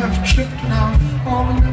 have tripped now, fallen.